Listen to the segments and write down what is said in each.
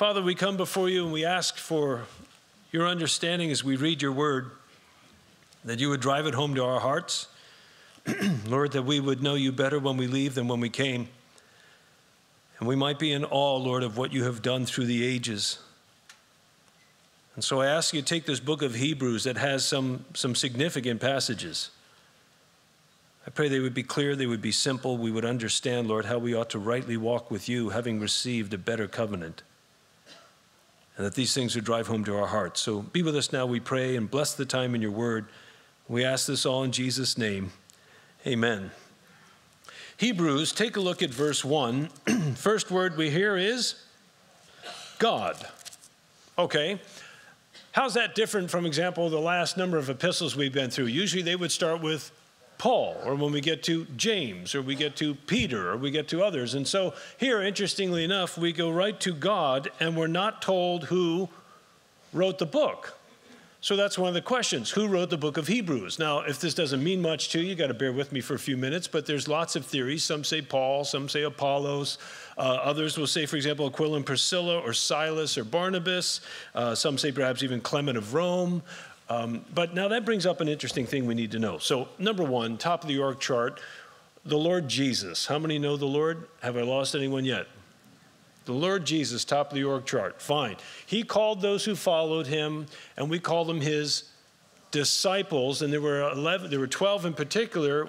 Father, we come before you and we ask for your understanding as we read your word, that you would drive it home to our hearts. Lord, that we would know you better when we leave than when we came. And we might be in awe, Lord, of what you have done through the ages. And so I ask you to take this book of Hebrews that has some, some significant passages. I pray they would be clear, they would be simple, we would understand, Lord, how we ought to rightly walk with you, having received a better covenant. And that these things would drive home to our hearts. So be with us now, we pray, and bless the time in your word. We ask this all in Jesus' name. Amen. Hebrews, take a look at verse 1. First word we hear is God. Okay. How's that different from example the last number of epistles we've been through? Usually they would start with Paul, or when we get to James, or we get to Peter, or we get to others. And so here, interestingly enough, we go right to God, and we're not told who wrote the book. So that's one of the questions. Who wrote the book of Hebrews? Now, if this doesn't mean much to you, you got to bear with me for a few minutes, but there's lots of theories. Some say Paul, some say Apollos. Uh, others will say, for example, Aquila and Priscilla, or Silas, or Barnabas. Uh, some say perhaps even Clement of Rome. Um, but now that brings up an interesting thing we need to know. So, number one, top of the org chart, the Lord Jesus. How many know the Lord? Have I lost anyone yet? The Lord Jesus, top of the org chart. Fine. He called those who followed him, and we call them his disciples. And there were 11, there were 12 in particular.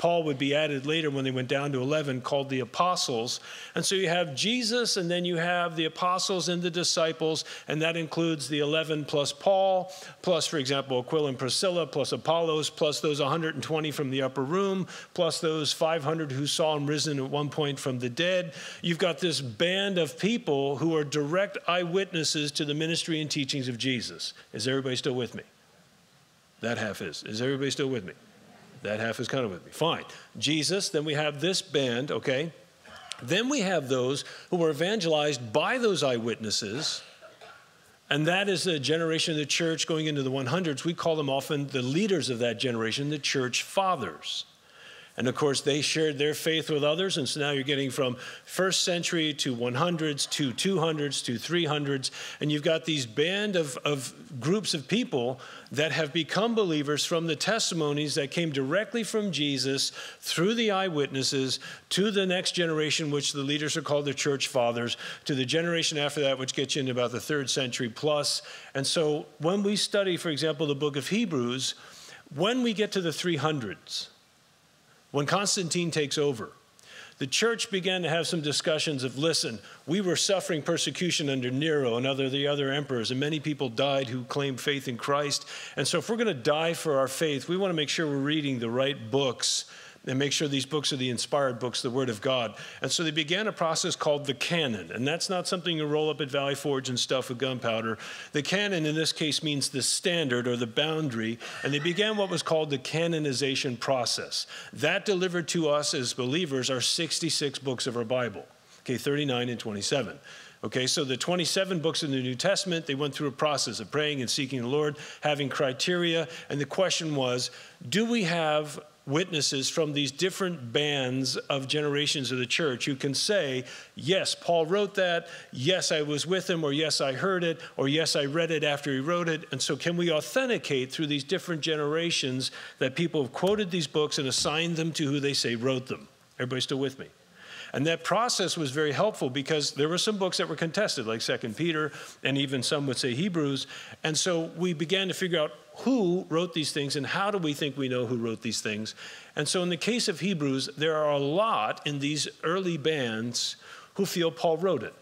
Paul would be added later when they went down to 11, called the apostles. And so you have Jesus, and then you have the apostles and the disciples, and that includes the 11 plus Paul, plus, for example, Aquila and Priscilla, plus Apollos, plus those 120 from the upper room, plus those 500 who saw him risen at one point from the dead. You've got this band of people who are direct eyewitnesses to the ministry and teachings of Jesus. Is everybody still with me? That half is. Is everybody still with me? That half is kind of with me. Fine. Jesus, then we have this band, okay? Then we have those who were evangelized by those eyewitnesses. And that is the generation of the church going into the 100s. We call them often the leaders of that generation, the church fathers. And of course, they shared their faith with others. And so now you're getting from first century to 100s to 200s to 300s. And you've got these band of, of groups of people that have become believers from the testimonies that came directly from Jesus through the eyewitnesses to the next generation, which the leaders are called the church fathers, to the generation after that, which gets you into about the third century plus. And so when we study, for example, the book of Hebrews, when we get to the 300s, when Constantine takes over, the church began to have some discussions of listen, we were suffering persecution under Nero and other the other emperors, and many people died who claimed faith in Christ. And so if we're going to die for our faith, we want to make sure we're reading the right books and make sure these books are the inspired books, the Word of God. And so they began a process called the canon. And that's not something you roll up at Valley Forge and stuff with gunpowder. The canon in this case means the standard or the boundary. And they began what was called the canonization process. That delivered to us as believers are 66 books of our Bible, okay, 39 and 27. Okay, so the 27 books in the New Testament, they went through a process of praying and seeking the Lord, having criteria. And the question was do we have witnesses from these different bands of generations of the church who can say, Yes, Paul wrote that. Yes, I was with him, or yes, I heard it, or yes, I read it after he wrote it. And so, can we authenticate through these different generations that people have quoted these books and assigned them to who they say wrote them? Everybody still with me? And that process was very helpful because there were some books that were contested, like Second Peter, and even some would say Hebrews. And so we began to figure out who wrote these things and how do we think we know who wrote these things. And so in the case of Hebrews, there are a lot in these early bands who feel Paul wrote it.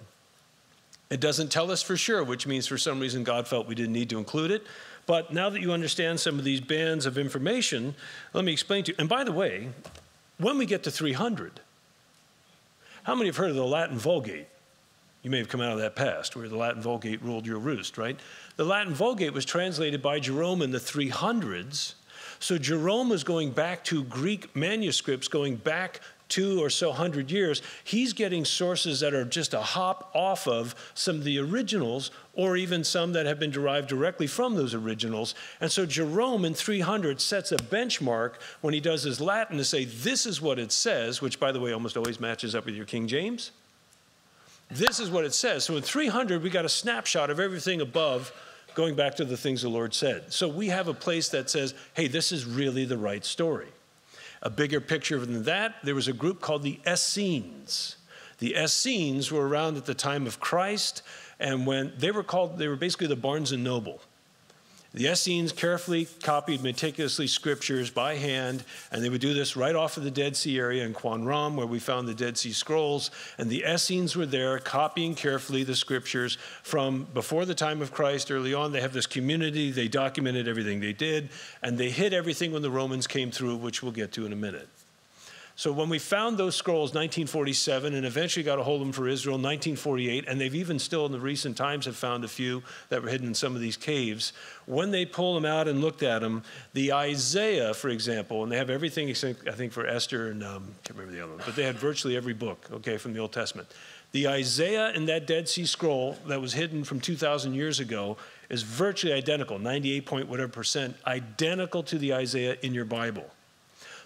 It doesn't tell us for sure, which means for some reason God felt we didn't need to include it. But now that you understand some of these bands of information, let me explain to you. And by the way, when we get to 300, how many have heard of the Latin Vulgate? You may have come out of that past where the Latin Vulgate ruled your roost, right? The Latin Vulgate was translated by Jerome in the 300s. So Jerome was going back to Greek manuscripts, going back two or so hundred years, he's getting sources that are just a hop off of some of the originals or even some that have been derived directly from those originals. And so Jerome in 300 sets a benchmark when he does his Latin to say, this is what it says, which by the way almost always matches up with your King James. this is what it says. So in 300, we got a snapshot of everything above going back to the things the Lord said. So we have a place that says, hey, this is really the right story. A bigger picture than that, there was a group called the Essenes. The Essenes were around at the time of Christ, and when they were called, they were basically the Barnes and Noble. The Essenes carefully copied meticulously scriptures by hand, and they would do this right off of the Dead Sea area in Qumran, where we found the Dead Sea Scrolls. And the Essenes were there copying carefully the scriptures from before the time of Christ, early on. They have this community, they documented everything they did, and they hid everything when the Romans came through, which we'll get to in a minute. So when we found those scrolls, 1947, and eventually got a hold of them for Israel, 1948, and they've even still in the recent times have found a few that were hidden in some of these caves. When they pulled them out and looked at them, the Isaiah, for example, and they have everything, except I think, for Esther and um, I can't remember the other one, but they had virtually every book, okay, from the Old Testament. The Isaiah in that Dead Sea Scroll that was hidden from 2,000 years ago is virtually identical, 98 point whatever percent, identical to the Isaiah in your Bible.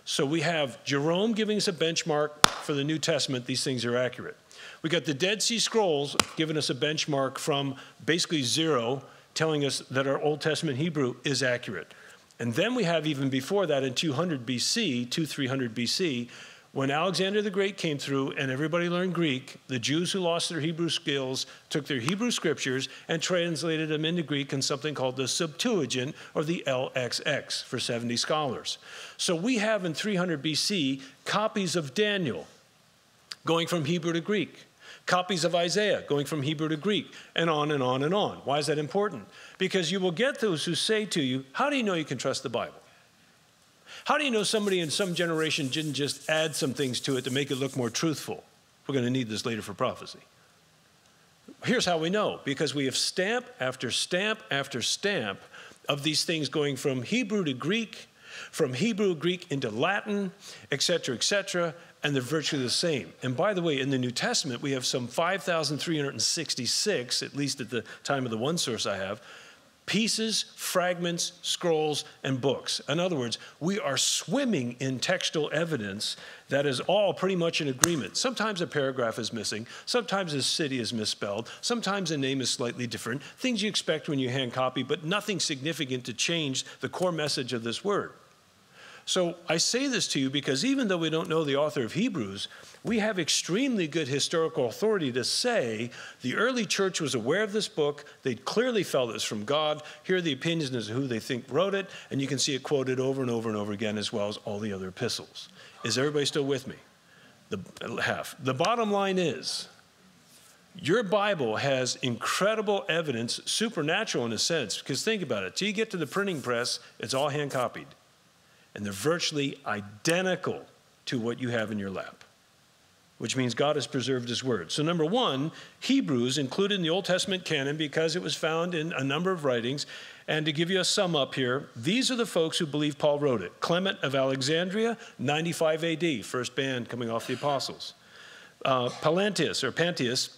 So we have Jerome giving us a benchmark for the New Testament, these things are accurate. We got the Dead Sea Scrolls giving us a benchmark from basically zero, telling us that our Old Testament Hebrew is accurate. And then we have even before that in 200 BC, 2 300 BC, when Alexander the Great came through and everybody learned Greek, the Jews who lost their Hebrew skills took their Hebrew scriptures and translated them into Greek in something called the Septuagint or the LXX for 70 scholars. So we have in 300 BC copies of Daniel going from Hebrew to Greek, copies of Isaiah going from Hebrew to Greek, and on and on and on. Why is that important? Because you will get those who say to you, How do you know you can trust the Bible? How do you know somebody in some generation didn't just add some things to it to make it look more truthful? We're going to need this later for prophecy. Here's how we know because we have stamp after stamp after stamp of these things going from Hebrew to Greek, from Hebrew, Greek into Latin, etc., etc., and they're virtually the same. And by the way, in the New Testament, we have some 5,366, at least at the time of the one source I have, pieces, fragments, scrolls, and books. In other words, we are swimming in textual evidence that is all pretty much in agreement. Sometimes a paragraph is missing, sometimes a city is misspelled, sometimes a name is slightly different, things you expect when you hand copy, but nothing significant to change the core message of this word. So I say this to you because even though we don't know the author of Hebrews, we have extremely good historical authority to say the early church was aware of this book. They clearly felt it was from God. Here are the opinions as to who they think wrote it, and you can see it quoted over and over and over again, as well as all the other epistles. Is everybody still with me? The half. The bottom line is your Bible has incredible evidence, supernatural in a sense, because think about it. Till you get to the printing press, it's all hand copied. And they're virtually identical to what you have in your lap which means God has preserved his word. So, number one, Hebrews included in the Old Testament canon because it was found in a number of writings. And to give you a sum up here, these are the folks who believe Paul wrote it Clement of Alexandria, 95 AD, first band coming off the apostles. Uh, Palantius or Pantius,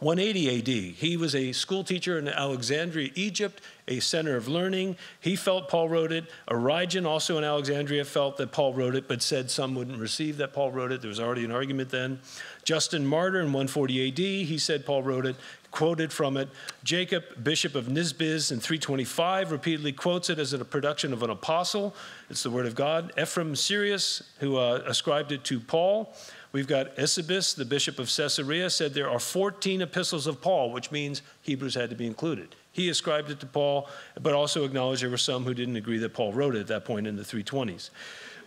180 AD. He was a school teacher in Alexandria, Egypt, a center of learning. He felt Paul wrote it. Origen, also in Alexandria, felt that Paul wrote it, but said some wouldn't receive that Paul wrote it. There was already an argument then. Justin Martyr in 140 AD, he said Paul wrote it, quoted from it. Jacob, bishop of Nisibis in 325, repeatedly quotes it as a production of an apostle. It's the word of God. Ephraim Syrus, who uh, ascribed it to Paul. We've got Eusebius, the bishop of Caesarea, said there are 14 epistles of Paul, which means Hebrews had to be included. He ascribed it to Paul, but also acknowledged there were some who didn't agree that Paul wrote it at that point in the 320s.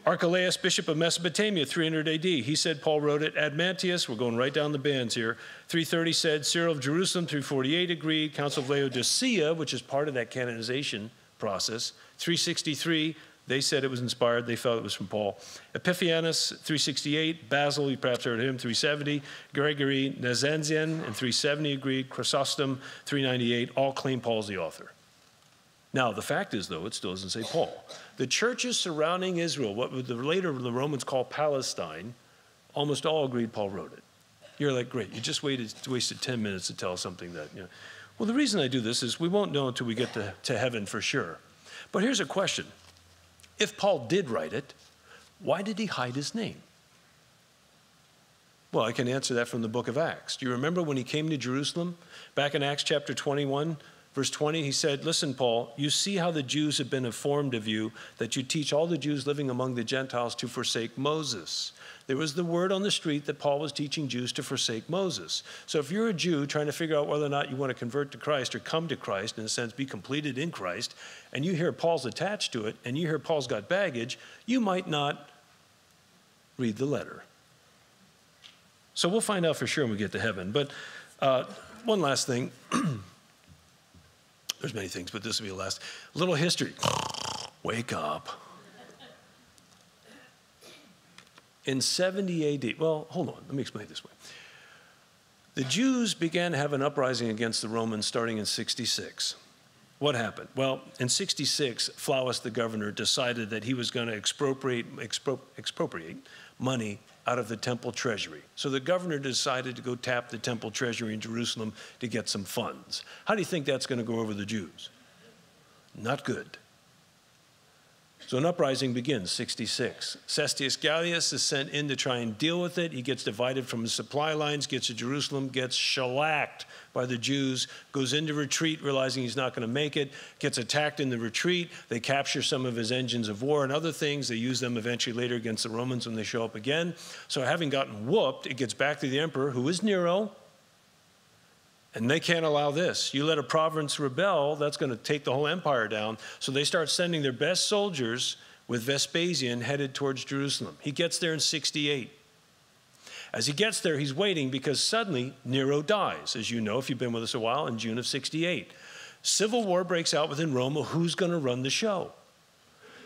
Archelaus, bishop of Mesopotamia, 300 AD, he said Paul wrote it. Admantius, we're going right down the bands here, 330 said. Cyril of Jerusalem, 348 agreed. Council of Laodicea, which is part of that canonization process, 363 they said it was inspired. They felt it was from Paul. Epiphanius, 368. Basil, you perhaps heard him, 370. Gregory Nazianzen in 370 agreed. Chrysostom, 398. All claim Paul's the author. Now, the fact is, though, it still doesn't say Paul. The churches surrounding Israel, what the later the Romans call Palestine, almost all agreed Paul wrote it. You're like, great, you just waited, wasted 10 minutes to tell something that, you know. Well, the reason I do this is we won't know until we get to, to heaven for sure. But here's a question if Paul did write it, why did he hide his name? Well, I can answer that from the book of Acts. Do you remember when he came to Jerusalem? Back in Acts chapter 21, verse 20, he said, Listen, Paul, you see how the Jews have been informed of you that you teach all the Jews living among the Gentiles to forsake Moses. There was the word on the street that Paul was teaching Jews to forsake Moses. So if you're a Jew trying to figure out whether or not you want to convert to Christ or come to Christ, in a sense, be completed in Christ, and you hear Paul's attached to it, and you hear Paul's got baggage, you might not read the letter. So we'll find out for sure when we get to heaven. But uh, one last thing. There's many things, but this will be the last. Little history. Wake up. In 70 AD, well, hold on, let me explain it this way. The Jews began to have an uprising against the Romans starting in 66. What happened? Well, in 66, Flavius the governor decided that he was going to expropriate, expropriate money out of the temple treasury. So the governor decided to go tap the temple treasury in Jerusalem to get some funds. How do you think that's going to go over the Jews? Not good. So an uprising begins, 66. Cestius Gallius is sent in to try and deal with it. He gets divided from his supply lines, gets to Jerusalem, gets shellacked by the Jews, goes into retreat, realizing he's not going to make it, gets attacked in the retreat. They capture some of his engines of war and other things. They use them eventually later against the Romans when they show up again. So having gotten whooped, it gets back to the emperor, who is Nero, and they can't allow this. You let a province rebel, that's going to take the whole empire down. So they start sending their best soldiers with Vespasian headed towards Jerusalem. He gets there in 68. As he gets there, he's waiting because suddenly Nero dies, as you know if you've been with us a while, in June of 68. Civil war breaks out within Rome. Who's going to run the show?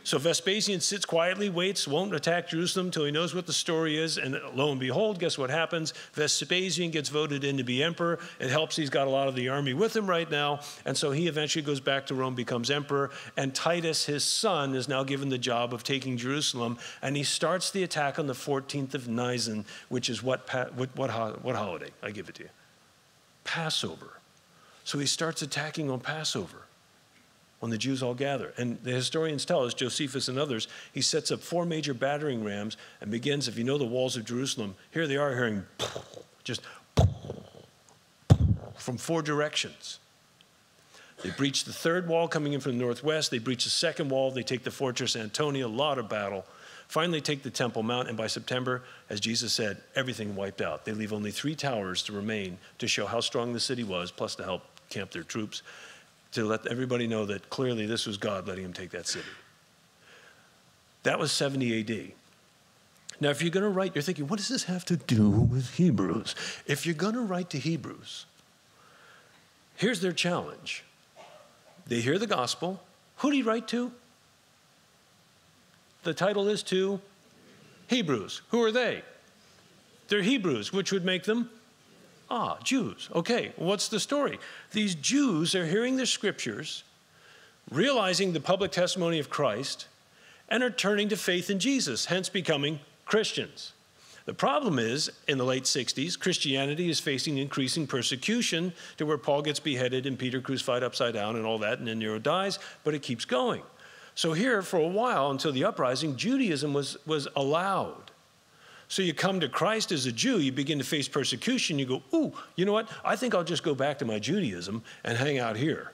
So Vespasian sits quietly, waits, won't attack Jerusalem until he knows what the story is. And lo and behold, guess what happens? Vespasian gets voted in to be emperor. It helps he's got a lot of the army with him right now. And so he eventually goes back to Rome, becomes emperor. And Titus, his son, is now given the job of taking Jerusalem. And he starts the attack on the 14th of Nisan, which is what, what, what, what holiday? I give it to you. Passover. So he starts attacking on Passover when the Jews all gather. And the historians tell us, Josephus and others, he sets up four major battering rams and begins, if you know the walls of Jerusalem, here they are hearing just from four directions. They breach the third wall coming in from the northwest. They breach the second wall. They take the fortress Antonia, a lot of battle. Finally, take the Temple Mount, and by September, as Jesus said, everything wiped out. They leave only three towers to remain to show how strong the city was, plus to help camp their troops to let everybody know that clearly this was God letting him take that city. That was 70 AD. Now, if you're going to write, you're thinking, what does this have to do with Hebrews? If you're going to write to Hebrews, here's their challenge. They hear the gospel. Who do you write to? The title is to Hebrews. Who are they? They're Hebrews, which would make them Ah, Jews. Okay, what's the story? These Jews are hearing the scriptures, realizing the public testimony of Christ, and are turning to faith in Jesus, hence becoming Christians. The problem is, in the late 60s, Christianity is facing increasing persecution to where Paul gets beheaded and Peter crucified upside down and all that, and then Nero dies, but it keeps going. So, here for a while, until the uprising, Judaism was, was allowed. So you come to Christ as a Jew, you begin to face persecution, you go, ooh, you know what? I think I'll just go back to my Judaism and hang out here.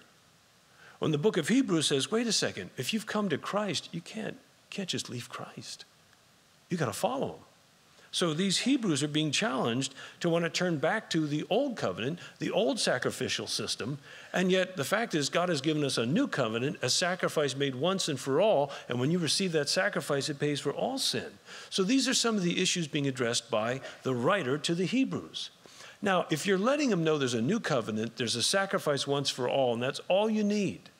When the book of Hebrews says, wait a second, if you've come to Christ, you can't, can't just leave Christ. You got to follow him. So these Hebrews are being challenged to want to turn back to the old covenant, the old sacrificial system. And yet the fact is, God has given us a new covenant, a sacrifice made once and for all. And when you receive that sacrifice, it pays for all sin. So these are some of the issues being addressed by the writer to the Hebrews. Now, if you're letting them know there's a new covenant, there's a sacrifice once for all, and that's all you need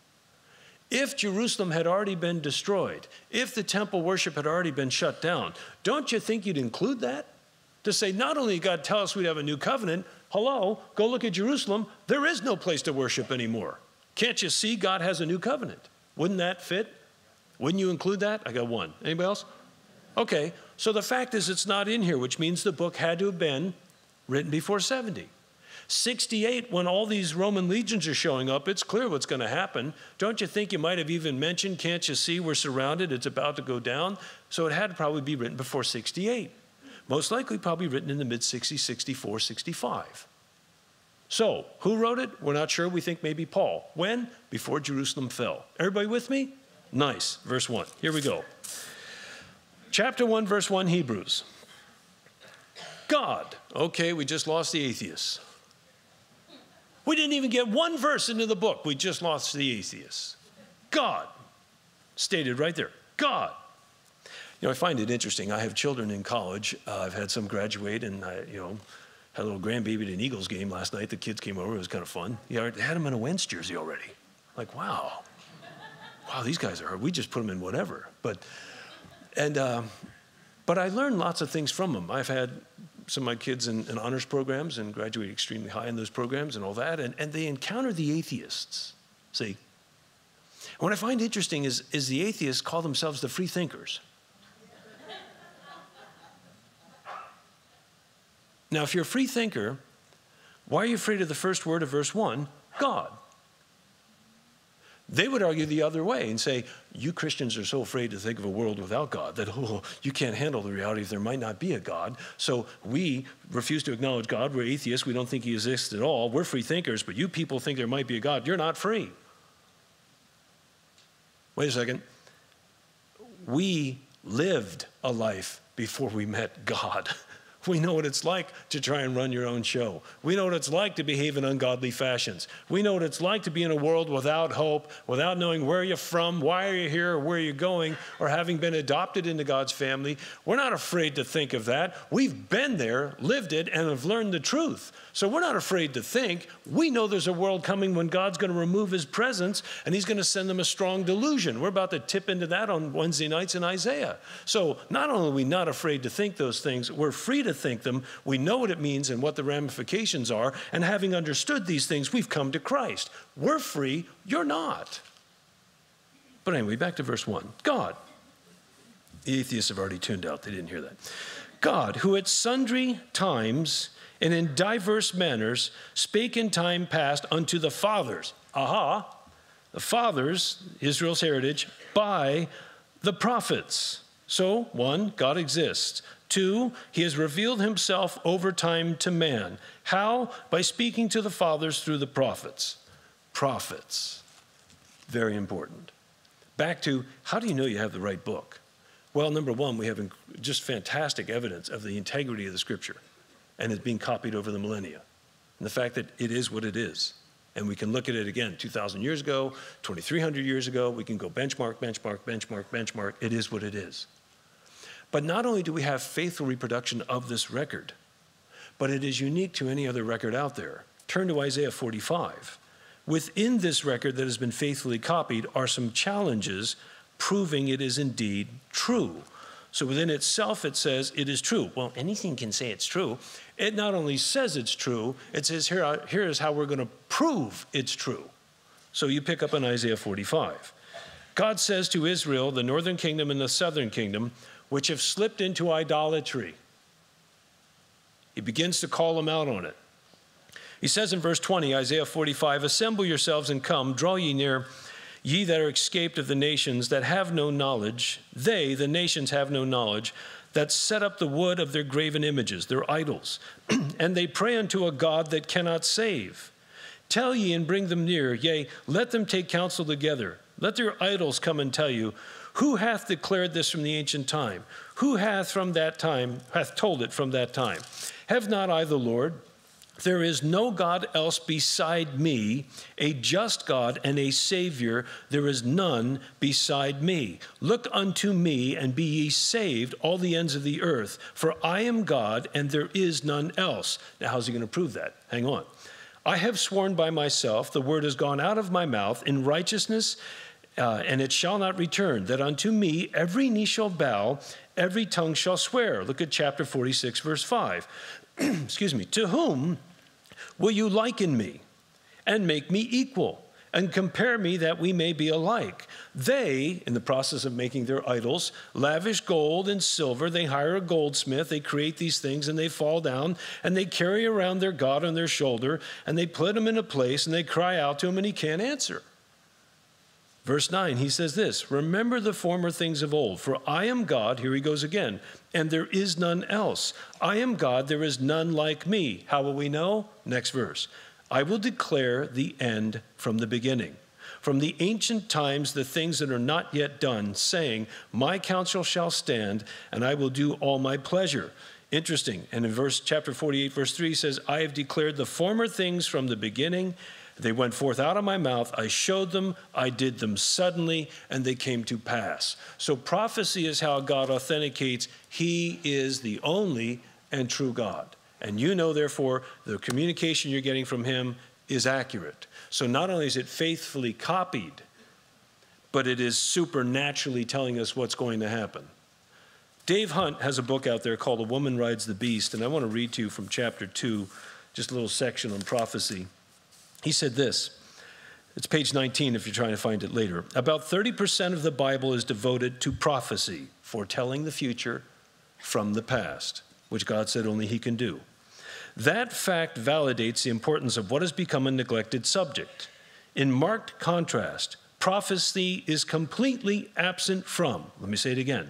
if Jerusalem had already been destroyed, if the temple worship had already been shut down, don't you think you'd include that? To say, not only did God tell us we'd have a new covenant, hello, go look at Jerusalem, there is no place to worship anymore. Can't you see God has a new covenant? Wouldn't that fit? Wouldn't you include that? I got one. Anybody else? Okay, so the fact is it's not in here, which means the book had to have been written before 70. 68, when all these Roman legions are showing up, it's clear what's going to happen. Don't you think you might have even mentioned, can't you see we're surrounded, it's about to go down? So it had to probably be written before 68. most likely probably written in the mid 60s, 64, 65. So, who wrote it? We're not sure. We think maybe Paul. When? Before Jerusalem fell. Everybody with me? Nice. Verse 1. Here we go. Chapter 1, verse 1, Hebrews. God. Okay, we just lost the atheists. We didn't even get one verse into the book. We just lost the atheists. God. Stated right there. God. You know, I find it interesting. I have children in college. Uh, I've had some graduate, and I, you know, had a little grandbaby at an Eagles game last night. The kids came over. It was kind of fun. Yeah, they had them in a Wentz jersey already. Like, wow. Wow, these guys are hard. We just put them in whatever. But, and, uh, but I learned lots of things from them. I've had some of my kids in, in honors programs and graduate extremely high in those programs and all that. And, and they encounter the atheists. See? what I find interesting is, is the atheists call themselves the free thinkers. Now, if you're a free thinker, why are you afraid of the first word of verse 1? God. They would argue the other way and say, You Christians are so afraid to think of a world without God that oh, you can't handle the reality that there might not be a God. So we refuse to acknowledge God. We're atheists. We don't think He exists at all. We're free thinkers, but you people think there might be a God. You're not free. Wait a second. We lived a life before we met God. We know what it's like to try and run your own show. We know what it's like to behave in ungodly fashions. We know what it's like to be in a world without hope, without knowing where you're from, why are you here, or where you're going, or having been adopted into God's family. We're not afraid to think of that. We've been there, lived it, and have learned the truth. So we're not afraid to think. We know there's a world coming when God's going to remove his presence and he's going to send them a strong delusion. We're about to tip into that on Wednesday nights in Isaiah. So not only are we not afraid to think those things, we're free to think them. We know what it means and what the ramifications are. And having understood these things, we've come to Christ. We're free, you're not. But anyway, back to verse 1 God. The atheists have already tuned out, they didn't hear that. God, who at sundry times and in diverse manners spake in time past unto the fathers. Aha, the fathers, Israel's heritage, by the prophets. So, one, God exists. Two, he has revealed himself over time to man. How? By speaking to the fathers through the prophets. Prophets. Very important. Back to how do you know you have the right book? Well, number one, we have just fantastic evidence of the integrity of the scripture and it's being copied over the millennia. And the fact that it is what it is. And we can look at it again 2,000 years ago, 2,300 years ago. We can go benchmark, benchmark, benchmark, benchmark. It is what it is. But not only do we have faithful reproduction of this record, but it is unique to any other record out there. Turn to Isaiah 45. Within this record that has been faithfully copied are some challenges proving it is indeed true. So within itself, it says it is true. Well, anything can say it's true. It not only says it's true, it says here, here is how we're going to prove it's true. So you pick up in Isaiah 45. God says to Israel, the northern kingdom and the southern kingdom, which have slipped into idolatry. He begins to call them out on it. He says in verse 20, Isaiah 45, Assemble yourselves and come, draw ye near Ye that are escaped of the nations that have no knowledge, they, the nations, have no knowledge, that set up the wood of their graven images, their idols, and they pray unto a God that cannot save. Tell ye and bring them near, yea, let them take counsel together. Let their idols come and tell you, Who hath declared this from the ancient time? Who hath from that time, hath told it from that time? Have not I the Lord? There is no God else beside me, a just God and a Savior. There is none beside me. Look unto me and be ye saved, all the ends of the earth, for I am God and there is none else. Now, how's he going to prove that? Hang on. I have sworn by myself, the word has gone out of my mouth in righteousness, uh, and it shall not return, that unto me every knee shall bow, every tongue shall swear. Look at chapter 46, verse 5. Excuse me. To whom Will you liken me and make me equal and compare me that we may be alike? They, in the process of making their idols, lavish gold and silver. They hire a goldsmith, they create these things, and they fall down and they carry around their God on their shoulder and they put him in a place and they cry out to him and he can't answer. Verse 9, he says this Remember the former things of old, for I am God, here he goes again, and there is none else. I am God, there is none like me. How will we know? Next verse. I will declare the end from the beginning. From the ancient times, the things that are not yet done, saying, My counsel shall stand, and I will do all my pleasure. Interesting. And in verse chapter 48, verse 3 says, I have declared the former things from the beginning they went forth out of my mouth. I showed them. I did them suddenly, and they came to pass. So prophecy is how God authenticates He is the only and true God. And you know, therefore, the communication you're getting from Him is accurate. So not only is it faithfully copied, but it is supernaturally telling us what's going to happen. Dave Hunt has a book out there called A Woman Rides the Beast, and I want to read to you from chapter 2, just a little section on prophecy. He said this. It's page 19 if you're trying to find it later. About 30% of the Bible is devoted to prophecy, foretelling the future from the past, which God said only He can do. That fact validates the importance of what has become a neglected subject. In marked contrast, prophecy is completely absent from, let me say it again.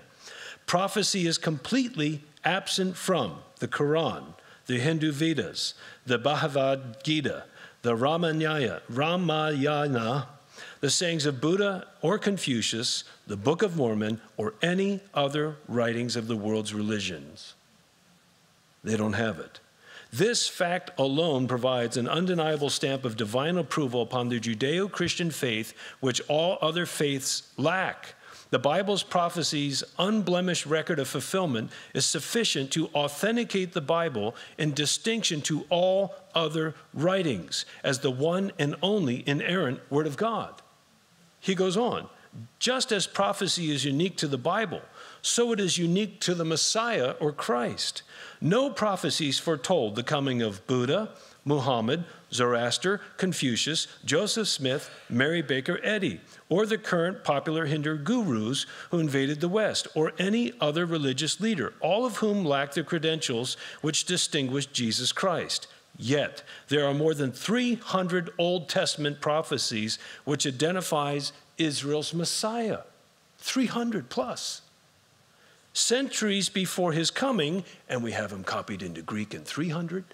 Prophecy is completely absent from the Quran, the Hindu Vedas, the Bhagavad Gita, the Ramayana, Ramayana, the sayings of Buddha or Confucius, the Book of Mormon, or any other writings of the world's religions. They don't have it. This fact alone provides an undeniable stamp of divine approval upon the Judeo Christian faith, which all other faiths lack. The Bible's prophecies' unblemished record of fulfillment is sufficient to authenticate the Bible in distinction to all other writings as the one and only inerrant Word of God. He goes on, just as prophecy is unique to the Bible, so it is unique to the Messiah or Christ. No prophecies foretold the coming of Buddha, Muhammad, Zoroaster, Confucius, Joseph Smith, Mary Baker Eddy, or the current popular Hindu gurus who invaded the West, or any other religious leader, all of whom lack the credentials which distinguish Jesus Christ. Yet, there are more than 300 Old Testament prophecies which identifies Israel's Messiah. 300 plus. Centuries before his coming, and we have him copied into Greek in 300,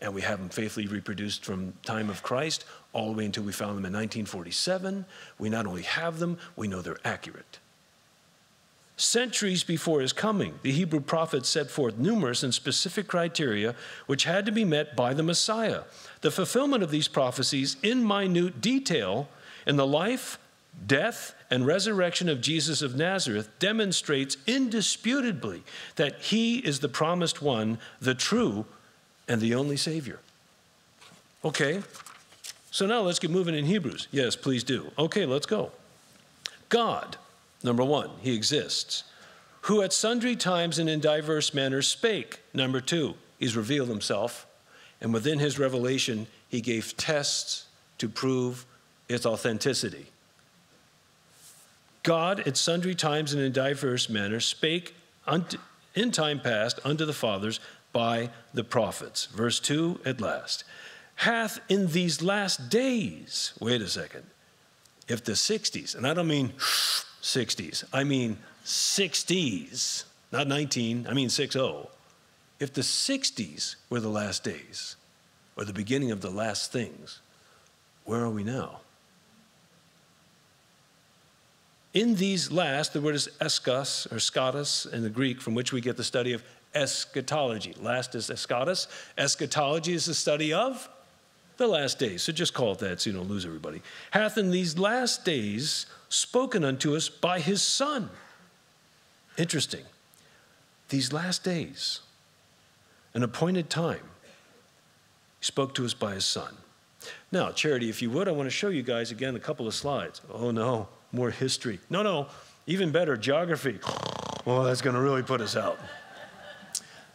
and we have them faithfully reproduced from time of Christ all the way until we found them in 1947. We not only have them, we know they're accurate. Centuries before his coming, the Hebrew prophets set forth numerous and specific criteria which had to be met by the Messiah. The fulfillment of these prophecies in minute detail in the life, death, and resurrection of Jesus of Nazareth demonstrates indisputably that he is the promised one, the true and the only Savior. Okay, so now let's get moving in Hebrews. Yes, please do. Okay, let's go. God, number one, He exists, who at sundry times and in diverse manners spake. Number two, He's revealed Himself, and within His revelation, He gave tests to prove its authenticity. God at sundry times and in diverse manners spake in time past unto the fathers by the prophets. Verse 2 at last. Hath in these last days, wait a second, if the 60s, and I don't mean 60s, I mean 60s, not 19, I mean 60. If the 60s were the last days, or the beginning of the last things, where are we now? In these last, the word is eskos or skatos in the Greek, from which we get the study of eschatology. Last is eschatos. Eschatology is the study of the last days. So just call it that so you don't lose everybody. Hath in these last days spoken unto us by his Son. Interesting. These last days, an appointed time, he spoke to us by his Son. Now, Charity, if you would, I want to show you guys again a couple of slides. Oh no, more history. No, no, even better, geography. Well, that's going to really put us out.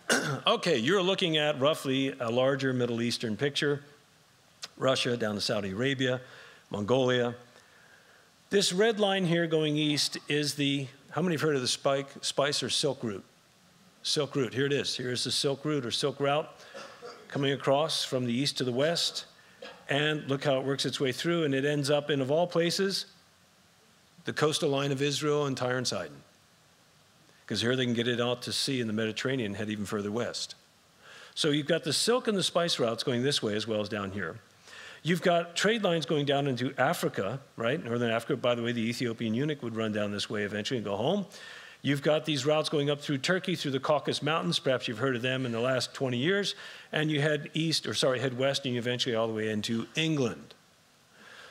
okay, you're looking at roughly a larger Middle Eastern picture Russia down to Saudi Arabia, Mongolia. This red line here going east is the, how many have heard of the spike, spice or silk route? Silk route, here it is. Here's the silk route or silk route coming across from the east to the west. And look how it works its way through, and it ends up in, of all places, the coastal line of Israel and Tyre and Sidon. Because here they can get it out to sea in the Mediterranean and head even further west. So you've got the silk and the spice routes going this way as well as down here. You've got trade lines going down into Africa, right? Northern Africa. By the way, the Ethiopian eunuch would run down this way eventually and go home. You've got these routes going up through Turkey, through the Caucasus Mountains. Perhaps you've heard of them in the last 20 years. And you head east, or sorry, head west, and you eventually all the way into England.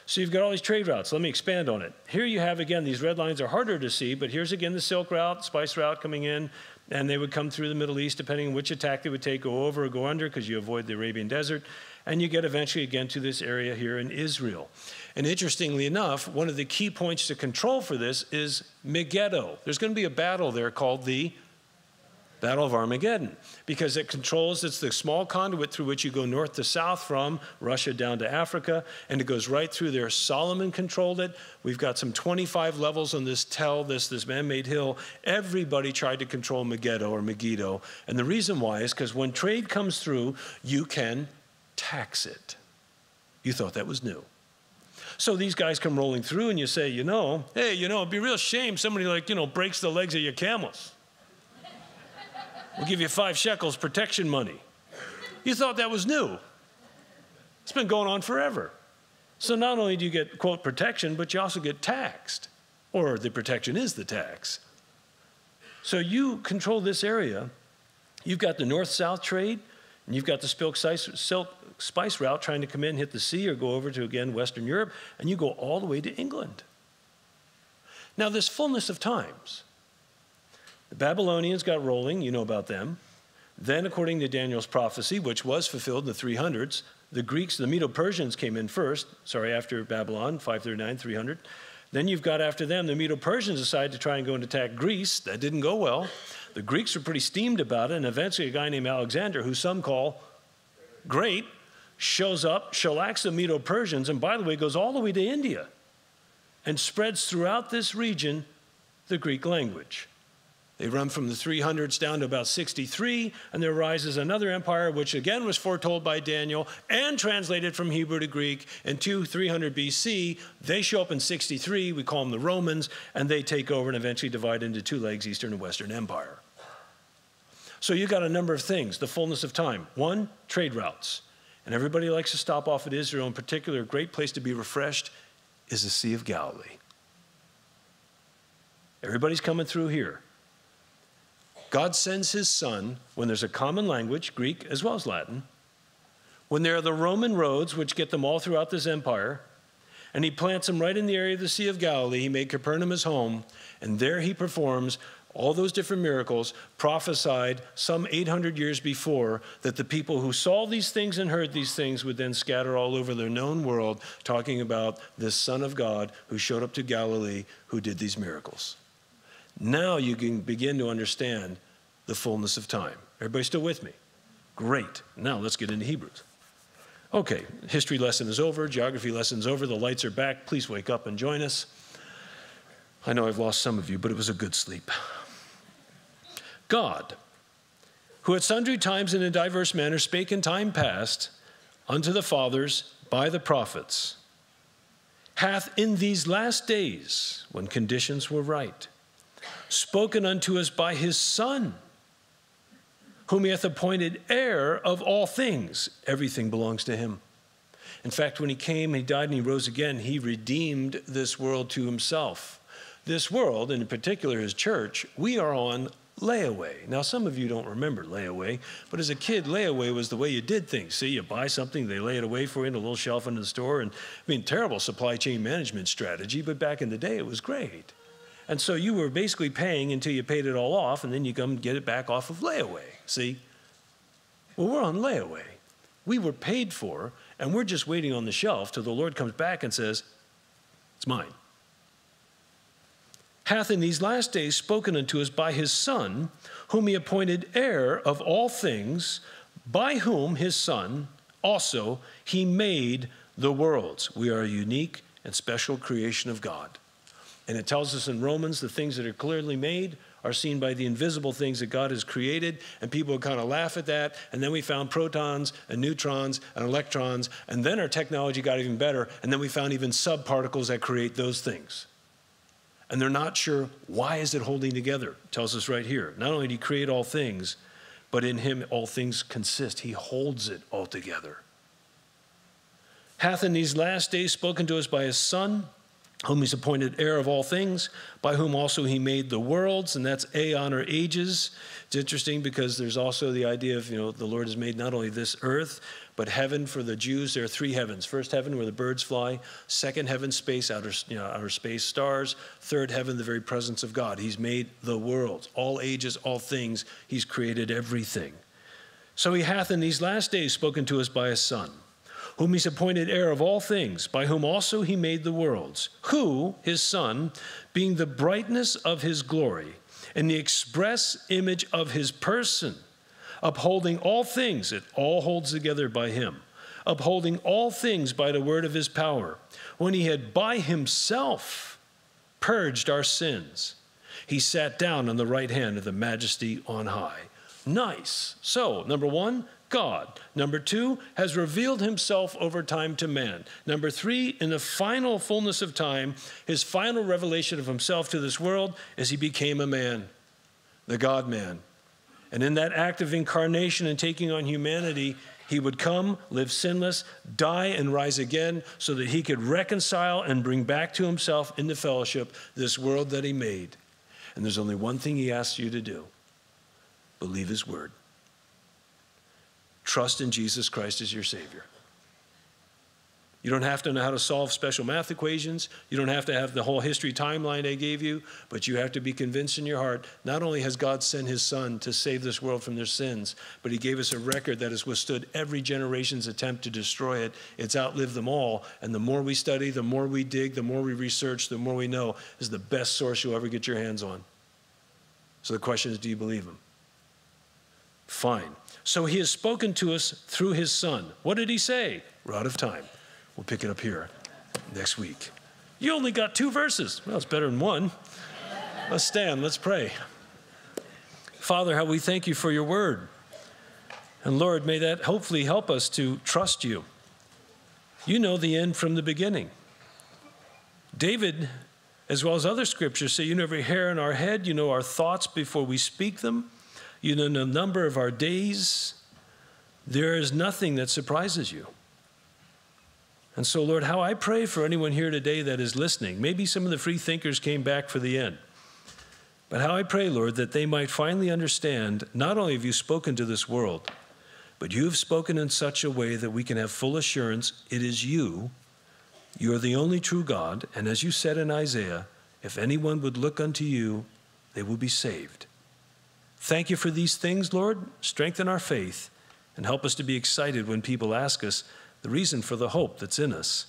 So you've got all these trade routes. Let me expand on it. Here you have, again, these red lines are harder to see, but here's again the Silk Route, Spice Route coming in, and they would come through the Middle East, depending on which attack they would take, go over or go under, because you avoid the Arabian Desert. And you get eventually again to this area here in Israel. And interestingly enough, one of the key points to control for this is Megiddo. There's going to be a battle there called the Battle of Armageddon, because it controls, it's the small conduit through which you go north to south from Russia down to Africa, and it goes right through there. Solomon controlled it. We've got some 25 levels on this tell, this, this man made hill. Everybody tried to control Megiddo or Megiddo. And the reason why is because when trade comes through, you can tax it. You thought that was new. So these guys come rolling through, and you say, you know, hey, you know, it'd be real shame somebody like, you know, breaks the legs of your camels. We'll give you five shekels protection money. You thought that was new. It's been going on forever. So not only do you get, quote, protection, but you also get taxed, or the protection is the tax. So you control this area. You've got the north south trade, and you've got the silk spice route trying to come in, hit the sea, or go over to, again, Western Europe, and you go all the way to England. Now, this fullness of times, the Babylonians got rolling, you know about them. Then, according to Daniel's prophecy, which was fulfilled in the 300s, the Greeks, the Medo Persians came in first, sorry, after Babylon, 539, 300. Then you've got after them, the Medo Persians decided to try and go and attack Greece. That didn't go well. The Greeks were pretty steamed about it, and eventually a guy named Alexander, who some call great, shows up, shellacks the Medo Persians, and by the way, goes all the way to India and spreads throughout this region the Greek language. They run from the 300s down to about 63, and there rises another empire, which again was foretold by Daniel and translated from Hebrew to Greek in 2 300 BC. They show up in 63, we call them the Romans, and they take over and eventually divide into two legs, Eastern and Western Empire. So you've got a number of things, the fullness of time. One, trade routes. And everybody likes to stop off at Israel. In particular, a great place to be refreshed is the Sea of Galilee. Everybody's coming through here. God sends his son when there's a common language, Greek as well as Latin, when there are the Roman roads which get them all throughout this empire, and he plants them right in the area of the Sea of Galilee. He made Capernaum his home, and there he performs all those different miracles prophesied some 800 years before that the people who saw these things and heard these things would then scatter all over the known world, talking about this Son of God who showed up to Galilee who did these miracles. Now you can begin to understand the fullness of time. Everybody still with me? Great. Now let's get into Hebrews. Okay, history lesson is over, geography lesson is over, the lights are back. Please wake up and join us. I know I've lost some of you, but it was a good sleep. God, who at sundry times and in diverse manners spake in time past unto the fathers by the prophets, hath in these last days, when conditions were right, spoken unto us by his Son, whom he hath appointed heir of all things. Everything belongs to him. In fact, when he came, and he died, and he rose again, he redeemed this world to himself. This world, and in particular his church, we are on layaway. Now, some of you don't remember layaway, but as a kid, layaway was the way you did things. See, you buy something, they lay it away for you in a little shelf in the store. And I mean, terrible supply chain management strategy, but back in the day, it was great. And so you were basically paying until you paid it all off, and then you come get it back off of layaway. See? Well, we're on layaway. We were paid for, and we're just waiting on the shelf till the Lord comes back and says, It's mine. Hath in these last days spoken unto us by his Son, whom he appointed heir of all things, by whom his Son also he made the worlds. We are a unique and special creation of God. And it tells us in Romans the things that are clearly made are seen by the invisible things that God has created, and people kind of laugh at that. And then we found protons and neutrons and electrons, and then our technology got even better, and then we found even subparticles that create those things. And they're not sure why is it holding together. It tells us right here. Not only did he create all things, but in him all things consist. He holds it all together. Hath in these last days spoken to us by his Son, whom he's appointed heir of all things, by whom also he made the worlds, and that's aeon or ages. It's interesting because there's also the idea of, you know, the Lord has made not only this earth, but heaven for the Jews, there are three heavens. First heaven, where the birds fly. Second heaven, space, outer, you know, outer space, stars. Third heaven, the very presence of God. He's made the world, all ages, all things. He's created everything. So he hath in these last days spoken to us by his Son whom he's appointed heir of all things, by whom also he made the worlds, who, his Son, being the brightness of his glory and the express image of his person, upholding all things, it all holds together by him, upholding all things by the word of his power, when he had by himself purged our sins, he sat down on the right hand of the majesty on high. Nice. So, number one, God. Number two, has revealed himself over time to man. Number three, in the final fullness of time, his final revelation of himself to this world is he became a man, the God man. And in that act of incarnation and taking on humanity, he would come, live sinless, die, and rise again so that he could reconcile and bring back to himself into fellowship this world that he made. And there's only one thing he asks you to do believe his word. Trust in Jesus Christ as your Savior. You don't have to know how to solve special math equations. You don't have to have the whole history timeline I gave you, but you have to be convinced in your heart not only has God sent his Son to save this world from their sins, but he gave us a record that has withstood every generation's attempt to destroy it. It's outlived them all. And the more we study, the more we dig, the more we research, the more we know is the best source you'll ever get your hands on. So the question is do you believe him? Fine. So he has spoken to us through his son. What did he say? We're out of time. We'll pick it up here next week. You only got two verses. Well, it's better than one. Let's stand, let's pray. Father, how we thank you for your word. And Lord, may that hopefully help us to trust you. You know the end from the beginning. David, as well as other scriptures, say, You know every hair on our head, you know our thoughts before we speak them. You know the number of our days. There is nothing that surprises you. And so, Lord, how I pray for anyone here today that is listening. Maybe some of the free thinkers came back for the end. But how I pray, Lord, that they might finally understand not only have you spoken to this world, but you have spoken in such a way that we can have full assurance it is you. You are the only true God. And as you said in Isaiah, if anyone would look unto you, they will be saved. Thank you for these things, Lord. Strengthen our faith and help us to be excited when people ask us the reason for the hope that's in us,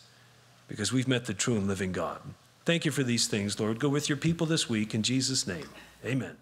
because we've met the true and living God. Thank you for these things, Lord. Go with your people this week in Jesus' name. Amen.